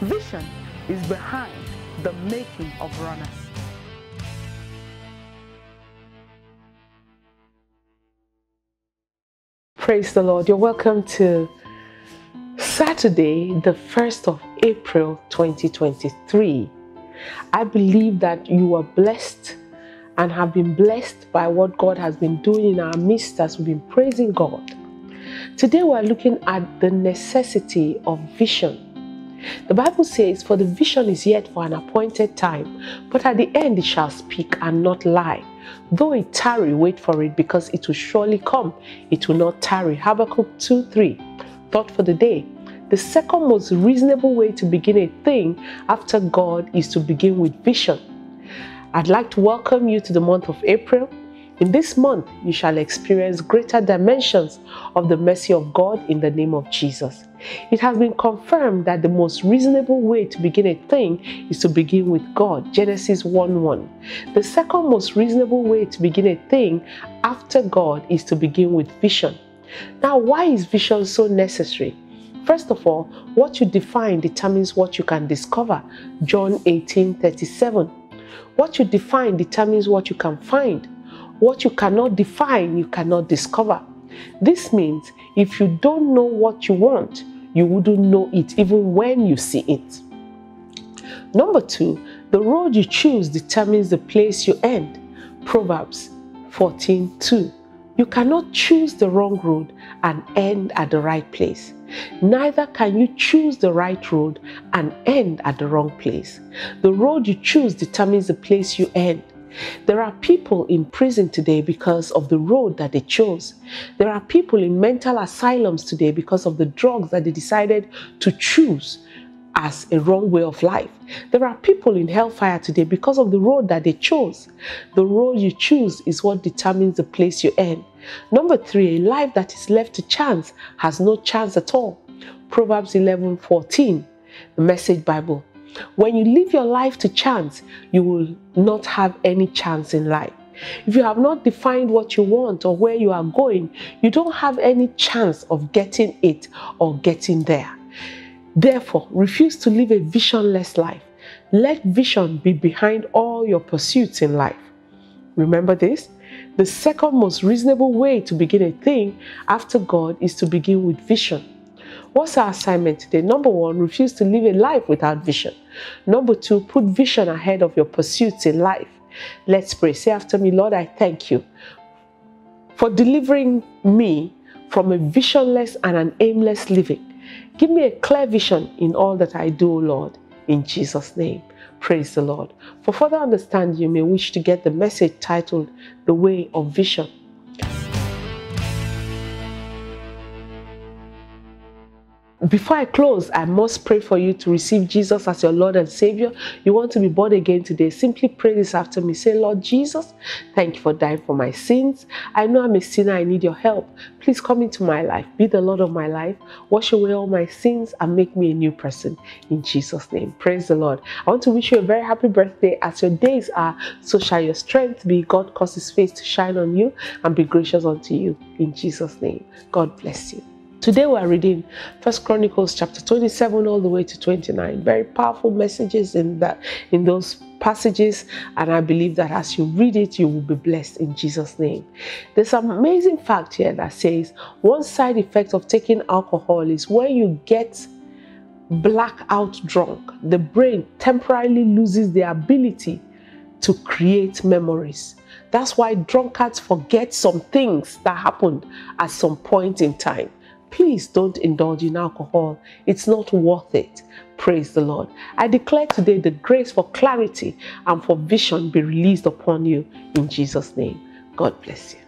Vision is behind the making of runners. Praise the Lord. You're welcome to Saturday, the 1st of April 2023. I believe that you are blessed and have been blessed by what God has been doing in our midst as we've been praising God. Today, we're looking at the necessity of vision. The Bible says, For the vision is yet for an appointed time, but at the end it shall speak and not lie. Though it tarry, wait for it, because it will surely come. It will not tarry. Habakkuk 2 3. Thought for the day. The second most reasonable way to begin a thing after God is to begin with vision. I'd like to welcome you to the month of April. In this month, you shall experience greater dimensions of the mercy of God in the name of Jesus. It has been confirmed that the most reasonable way to begin a thing is to begin with God. Genesis 1 1. The second most reasonable way to begin a thing after God is to begin with vision. Now, why is vision so necessary? First of all, what you define determines what you can discover. John 18 37. What you define determines what you can find. What you cannot define, you cannot discover. This means if you don't know what you want, you wouldn't know it even when you see it. Number two, the road you choose determines the place you end. Proverbs 14 2. You cannot choose the wrong road and end at the right place. Neither can you choose the right road and end at the wrong place. The road you choose determines the place you end. There are people in prison today because of the road that they chose. There are people in mental asylums today because of the drugs that they decided to choose as a wrong way of life. There are people in hellfire today because of the road that they chose. The road you choose is what determines the place you end. Number three, a life that is left to chance has no chance at all. Proverbs 11 14, the Message Bible. When you leave your life to chance, you will not have any chance in life. If you have not defined what you want or where you are going, you don't have any chance of getting it or getting there. Therefore, refuse to live a visionless life. Let vision be behind all your pursuits in life. Remember this? The second most reasonable way to begin a thing after God is to begin with vision. What's our assignment today? Number one, refuse to live a life without vision. Number two, put vision ahead of your pursuits in life. Let's pray. Say after me, Lord, I thank you for delivering me from a visionless and an aimless living. Give me a clear vision in all that I do, Lord, in Jesus' name. Praise the Lord. For further understanding, you may wish to get the message titled The Way of Vision. Before I close, I must pray for you to receive Jesus as your Lord and Savior. You want to be born again today. Simply pray this after me. Say, Lord Jesus, thank you for dying for my sins. I know I'm a sinner. I need your help. Please come into my life. Be the Lord of my life. Wash away all my sins and make me a new person. In Jesus' name. Praise the Lord. I want to wish you a very happy birthday. As your days are, so shall your strength be. God cause his face to shine on you and be gracious unto you. In Jesus' name. God bless you. Today we are reading First Chronicles chapter 27 all the way to 29. Very powerful messages in that in those passages, and I believe that as you read it, you will be blessed in Jesus' name. There's an amazing fact here that says one side effect of taking alcohol is when you get blackout drunk, the brain temporarily loses the ability to create memories. That's why drunkards forget some things that happened at some point in time please don't indulge in alcohol. It's not worth it. Praise the Lord. I declare today the grace for clarity and for vision be released upon you in Jesus' name. God bless you.